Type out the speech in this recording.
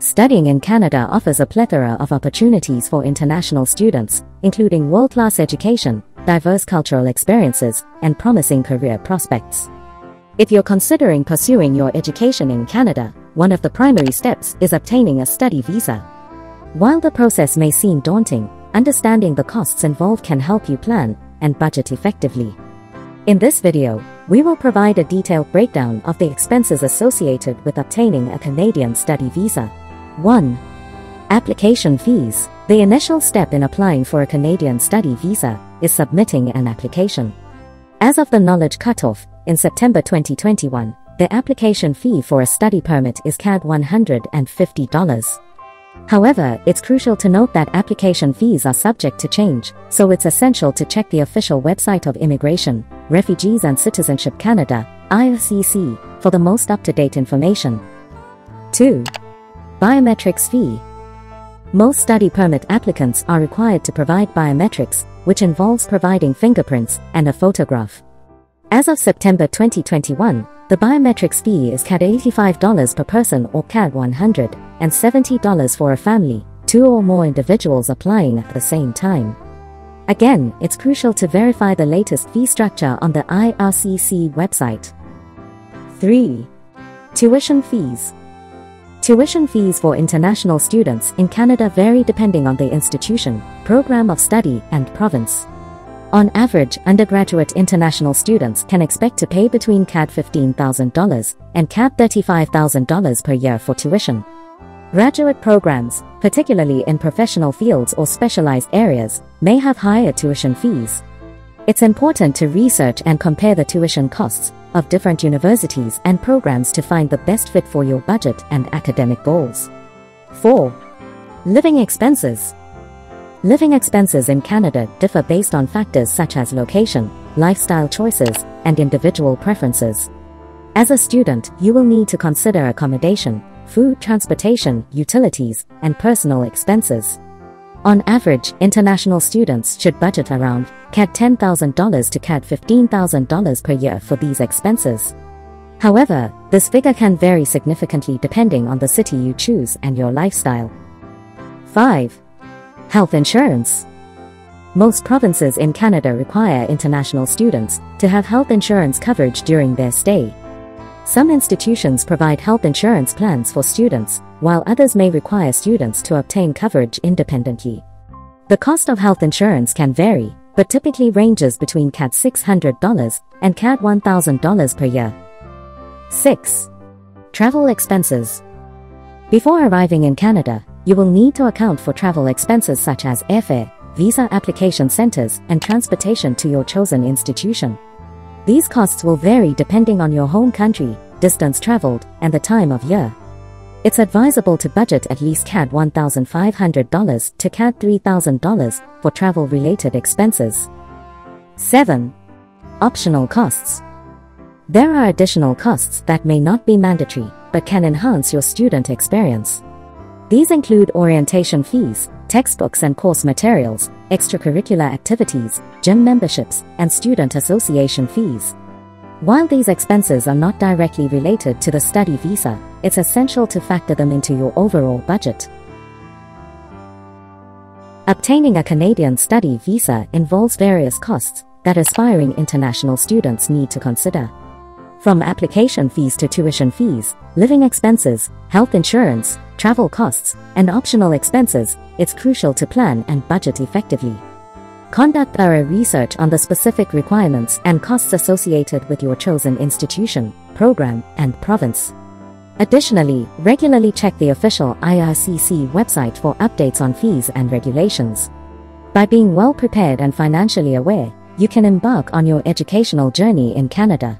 Studying in Canada offers a plethora of opportunities for international students, including world-class education, diverse cultural experiences, and promising career prospects. If you're considering pursuing your education in Canada, one of the primary steps is obtaining a study visa. While the process may seem daunting, understanding the costs involved can help you plan and budget effectively. In this video, we will provide a detailed breakdown of the expenses associated with obtaining a Canadian study visa. 1. Application fees. The initial step in applying for a Canadian study visa is submitting an application. As of the knowledge cutoff, in September 2021, the application fee for a study permit is CAD $150. However, it's crucial to note that application fees are subject to change, so it's essential to check the official website of Immigration, Refugees and Citizenship Canada, IRCC, for the most up-to-date information. 2. Biometrics fee. Most study permit applicants are required to provide biometrics, which involves providing fingerprints and a photograph. As of September 2021, the biometrics fee is CAD $85 per person or CAD $170 for a family, two or more individuals applying at the same time. Again, it's crucial to verify the latest fee structure on the IRCC website. 3. Tuition fees. Tuition fees for international students in Canada vary depending on the institution, program of study, and province. On average, undergraduate international students can expect to pay between CAD $15,000 and CAD $35,000 per year for tuition. Graduate programs, particularly in professional fields or specialized areas, may have higher tuition fees. It's important to research and compare the tuition costs of different universities and programs to find the best fit for your budget and academic goals. 4. Living expenses. Living expenses in Canada differ based on factors such as location, lifestyle choices, and individual preferences. As a student, you will need to consider accommodation, food transportation, utilities, and personal expenses. On average, international students should budget around CAD $10,000 to CAD $15,000 per year for these expenses. However, this figure can vary significantly depending on the city you choose and your lifestyle. 5. Health insurance. Most provinces in Canada require international students to have health insurance coverage during their stay. Some institutions provide health insurance plans for students, while others may require students to obtain coverage independently. The cost of health insurance can vary, but typically ranges between CAD $600 and CAD $1,000 per year. 6. Travel expenses. Before arriving in Canada, you will need to account for travel expenses such as airfare, visa application centers, and transportation to your chosen institution. These costs will vary depending on your home country, distance traveled, and the time of year. It's advisable to budget at least CAD $1,500 to CAD $3,000 for travel-related expenses. 7. Optional costs. There are additional costs that may not be mandatory, but can enhance your student experience. These include orientation fees, textbooks and course materials, extracurricular activities, gym memberships, and student association fees. While these expenses are not directly related to the study visa, it's essential to factor them into your overall budget. Obtaining a Canadian study visa involves various costs that aspiring international students need to consider. From application fees to tuition fees, living expenses, health insurance, travel costs, and optional expenses, it's crucial to plan and budget effectively. Conduct thorough research on the specific requirements and costs associated with your chosen institution, program, and province. Additionally, regularly check the official IRCC website for updates on fees and regulations. By being well prepared and financially aware, you can embark on your educational journey in Canada.